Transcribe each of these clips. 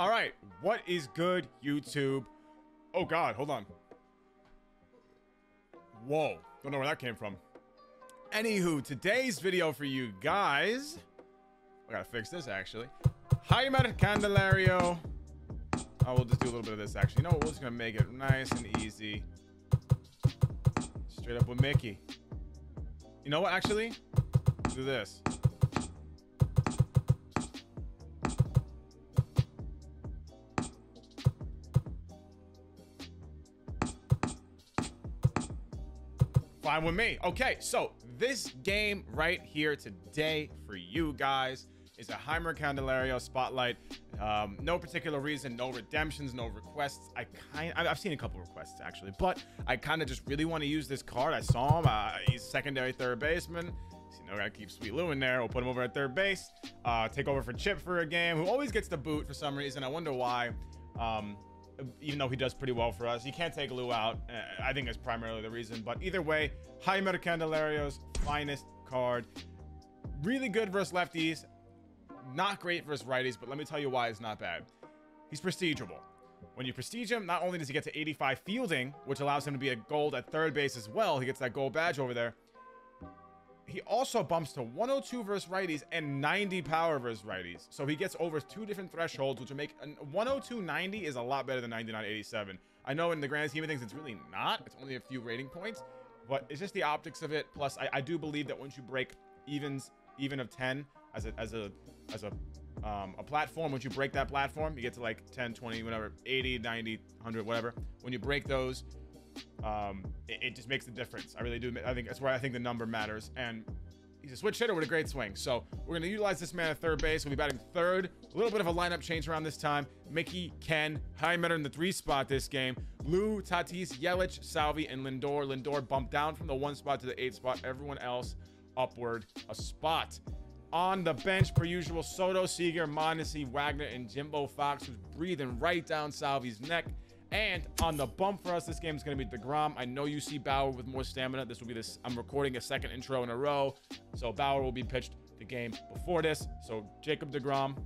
All right, what is good, YouTube? Oh God, hold on. Whoa, don't know where that came from. Anywho, today's video for you guys. I gotta fix this actually. Jeimer Candelario. Oh, we'll just do a little bit of this actually. You know what? We're just gonna make it nice and easy. Straight up with Mickey. You know what? Actually, do this. Fine with me. Okay, so this game right here today for you guys is a Jeimer Candelario Spotlight. Um, no particular reason, no redemptions, no requests. I kind I've seen a couple requests actually, but I kind of just really want to use this card. I saw him. Uh, he's secondary third baseman. You know, gotta keep Sweet Lou in there. We'll put him over at third base. Uh, take over for Chip for a game, who always gets the boot for some reason. I wonder why. Um, even though he does pretty well for us. You can't take Lou out. Uh, I think that's primarily the reason. But either way, Jeimer Candelario's finest card. Really good versus lefties. Not great versus righties, but let me tell you why it's not bad. He's prestigeable. When you prestige him, not only does he get to 85 fielding, which allows him to be a gold at third base as well. He gets that gold badge over there. He also bumps to 102 versus righties and 90 power versus righties. So he gets over two different thresholds, which will make 102 90 is a lot better than 99 87. I know in the grand scheme of things, it's really not. It's only a few rating points, but it's just the optics of it. Plus, I, I do believe that once you break evens, even of 10 as a as a as a um, a platform, once you break that platform, you get to like 10, 20, whatever, 80, 90, 100, whatever. When you break those, um, it, it, just makes a difference. I really do. I think that's where I think the number matters. And he's a switch hitter with a great swing. So we're going to utilize this man at third base. We'll be batting third. A little bit of a lineup change around this time. Mickey, Ken, Jeimer in the three spot this game. Lou, Tatis, Yelich, Salvi, and Lindor. Lindor bumped down from the one spot to the eight spot. Everyone else upward a spot. On the bench, per usual, Soto, Seager, Mondesi, Wagner, and Jimbo Foxx, who's breathing right down Salvi's neck. And on the bump for us, this game is going to be DeGrom. I know you see Bauer with more stamina. This will be this. I'm recording a second intro in a row. So Bauer will be pitched the game before this. So Jacob DeGrom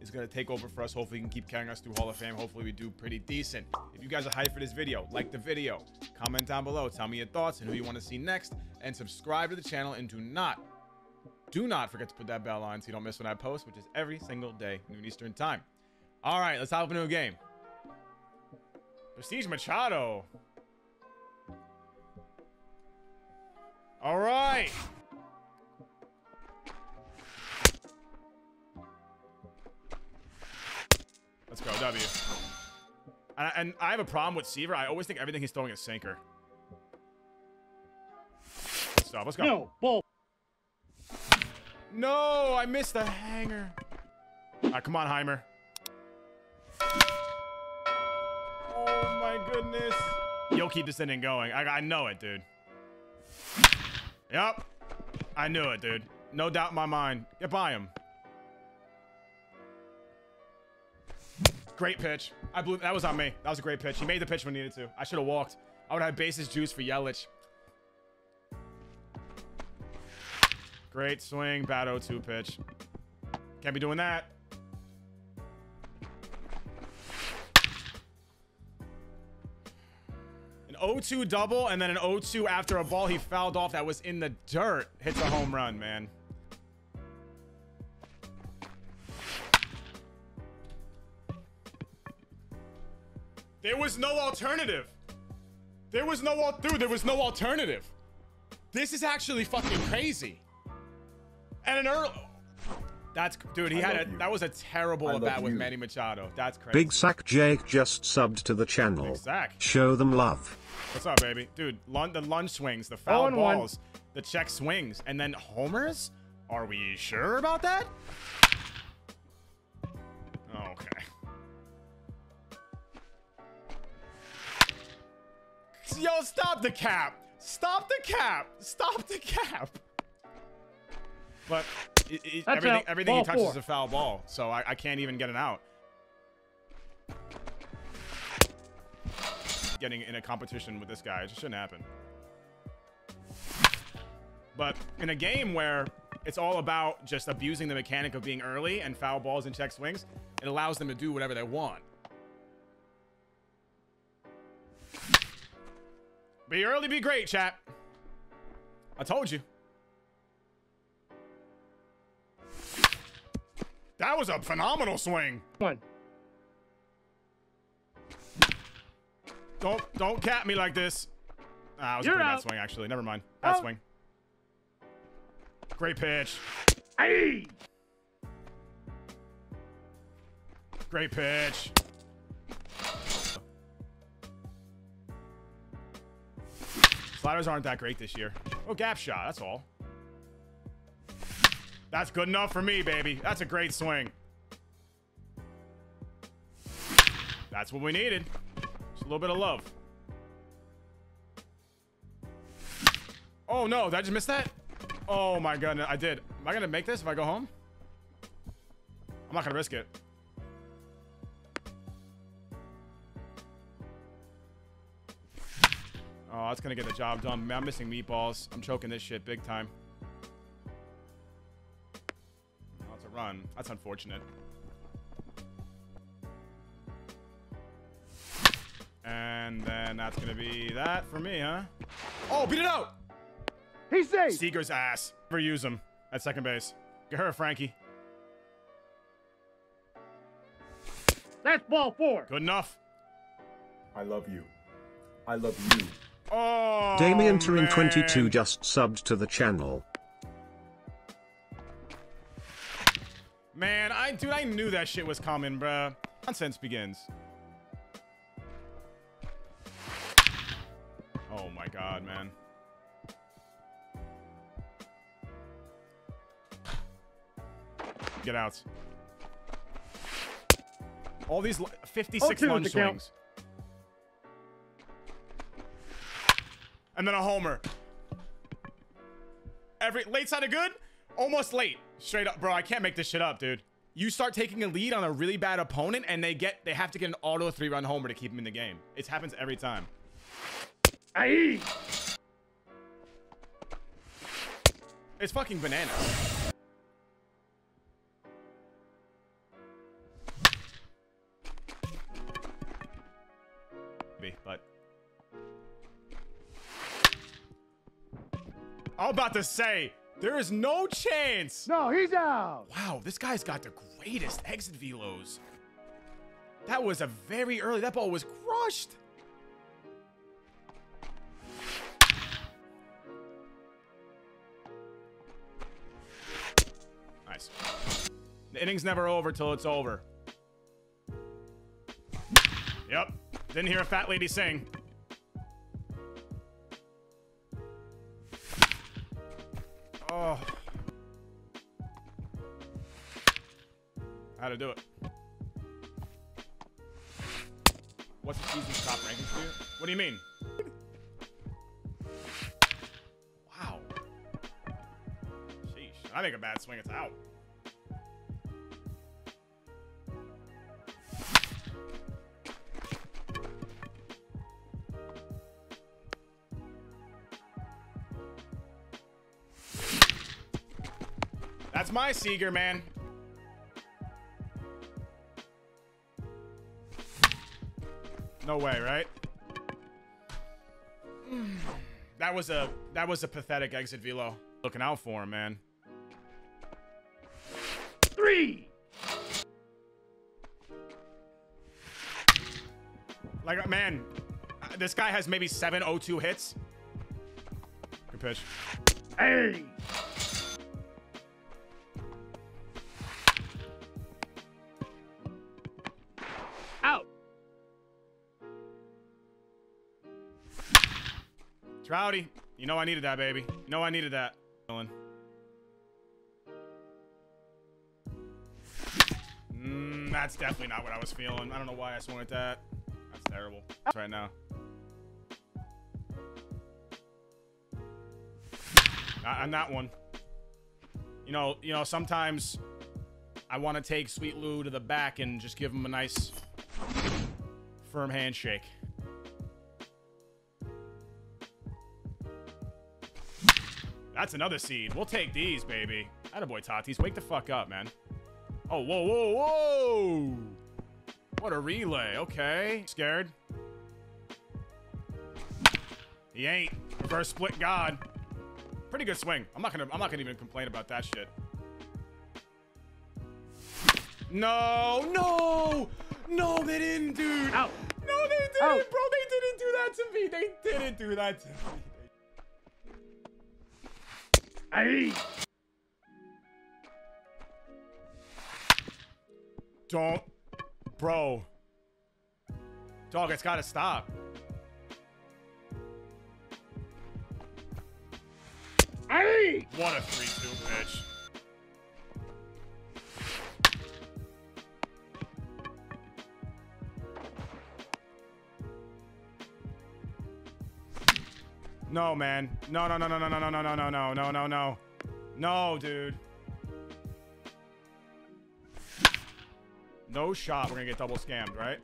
is going to take over for us. Hopefully, he can keep carrying us through Hall of Fame. Hopefully, we do pretty decent. If you guys are hyped for this video, like the video, comment down below, tell me your thoughts and who you want to see next, and subscribe to the channel. And do not, do not forget to put that bell on so you don't miss when I post, which is every single day, noon Eastern time. All right, let's hop into a game. Prestige Machado. All right. Let's go, W. And, and I have a problem with Seaver. I always think everything he's throwing is sinker. Stop. Let's go. No, bull. No, I missed the hanger. All right, come on, Heimer. Oh my goodness. You'll keep this inning going. I, I know it, dude. Yep. I knew it, dude. No doubt in my mind. Get by him. Great pitch. I blew. That was on me. That was a great pitch. He made the pitch when he needed to. I should have walked. I would have bases juice for Yelich. Great swing. Bad 0-2 pitch. Can't be doing that. 0-2 double and then an 0-2 after a ball he fouled off that was in the dirt. Hits a home run, man. There was no alternative. There was no al- dude, there was no alternative. This is actually fucking crazy. And an early That's dude, he I had a you. that was a terrible I at bat with. Manny Machado. That's crazy. Big Sack Jake just subbed to the channel. Big Sack. Show them love. What's up, baby? Dude, lun- the lunge swings, the foul Oh, and one. balls, the check swings, and then homers? Are we sure about that? Okay. Yo, stop the cap! Stop the cap! Stop the cap! But it, it, everything, everything he touches four. is a foul ball, so I, I can't even get an out. Getting in a competition with this guy, it just shouldn't happen. But in a game where it's all about just abusing the mechanic of being early and foul balls and check swings, it allows them to do whatever they want. Be early, be great, chat. I told you. That was a phenomenal swing. One. Don't don't cap me like this. Ah, that was You're a pretty bad swing, actually. Never mind. Bad Oh. swing. Great pitch. Hey! Great pitch. Sliders aren't that great this year. Oh, gap shot. That's all. That's good enough for me, baby. That's a great swing. That's what we needed. Just a little bit of love. Oh, no. Did I just miss that? Oh, my goodness. I did. Am I going to make this if I go home? I'm not going to risk it. Oh, that's gonna get the job done. Man, I'm missing meatballs. I'm choking this shit big time. Run. That's unfortunate. And then that's gonna be that for me, huh? Oh, beat it out! He's safe. Seager's ass. Never use him at second base. Get her, Frankie. That's ball four. Good enough. I love you. I love you. Oh, Damien Turing 22 just subbed to the channel. Man, I dude, I knew that shit was coming, bruh. Nonsense begins. Oh my god, man. Get out. All these l- 56 Oh, two lunge swings. And then a homer. Every late side of good, almost late. Straight up, bro. I can't make this shit up, dude. You start taking a lead on a really bad opponent, and they get they have to get an auto three run homer to keep them in the game. It happens every time. Hey! It's fucking bananas. But I'm about to say there is no chance. No, he's out. Wow, this guy's got the greatest exit velos. That was a very early. That ball was crushed. Nice. The inning's never over till it's over. Yep. Didn't hear a fat lady sing. Oh. How to do it. What's the season's top ranking for you? What do you mean? Wow. Sheesh. I make a bad swing, it's out. That's my Seager, man. No way, right? That was a that was a pathetic exit velo. Looking out for him, man. Three. Like, man, this guy has maybe seven O2 hits. Good pitch. Hey! Trouty, you know I needed that, baby. You know I needed that. Mm, that's definitely not what I was feeling. I don't know why I swung at that. That's terrible. Right now. On that one. You know, you know, sometimes I want to take Sweet Lou to the back and just give him a nice firm handshake. That's another seed. We'll take these, baby. Attaboy Tatis. Wake the fuck up, man. Oh, whoa, whoa, whoa! What a relay. Okay. Scared? He ain't. Reverse split God. Pretty good swing. I'm not gonna I'm not gonna even complain about that shit. No, no, no, they didn't, dude. Out. No, they didn't, Out. bro. They didn't do that to me. They didn't do that to me. Hey. Don't, bro. Dog, it's gotta stop. Hey. What a 3-2 pitch. No, man. No, no, no, no, no, no, no, no, no, no, no, no, no, no. No, dude. No shot. We're gonna get double scammed, right?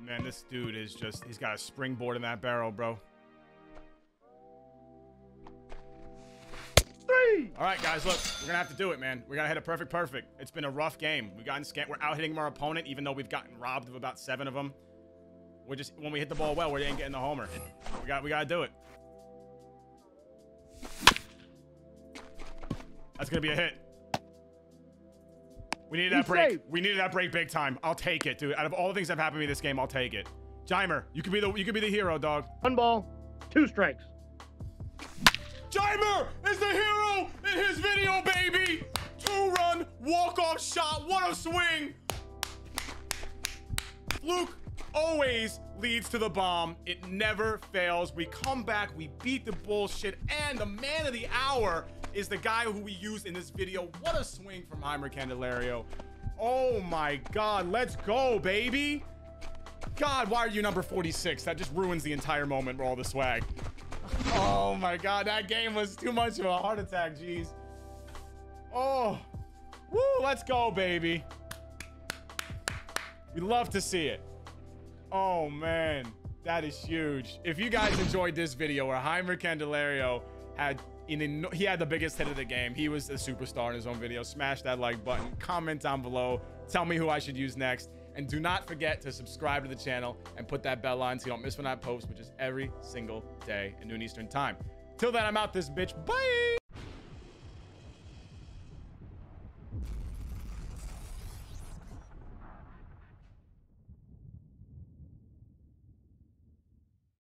Man, this dude is just, he's got a springboard in that barrel, bro. All right, guys, look, we're gonna have to do it, man. We gotta hit a perfect, perfect. It's been a rough game. We've gotten scam. We're out hitting our opponent, even though we've gotten robbed of about seven of them. We're just when we hit the ball well, we ain't getting the homer. We got, we gotta do it. That's gonna be a hit. We needed that break. safe. We needed that break big time. I'll take it, dude. Out of all the things that have happened to me this game, I'll take it. Jimer, you could be the you could be the hero, dog. One ball. Two strikes. Jimer is the hero in his video, baby. Two-run walk-off shot. What a swing. Luke always leads to the bomb. It never fails. We come back, we beat the bullshit, and the man of the hour is the guy who we used in this video. What a swing from Jeimer Candelario. Oh my God, let's go, baby. God, why are you number 46? That just ruins the entire moment for all the swag. Oh my god, that game was too much of a heart attack, jeez. Oh, woo, let's go, baby. We'd love to see it. Oh man, that is huge. If you guys enjoyed this video where Jeimer Candelario had in he had the biggest hit of the game, he was a superstar in his own video. Smash that like button, comment down below, tell me who I should use next. And do not forget to subscribe to the channel and put that bell on so you don't miss when I post, which is every single day at noon Eastern time. Till then, I'm out this bitch. Bye.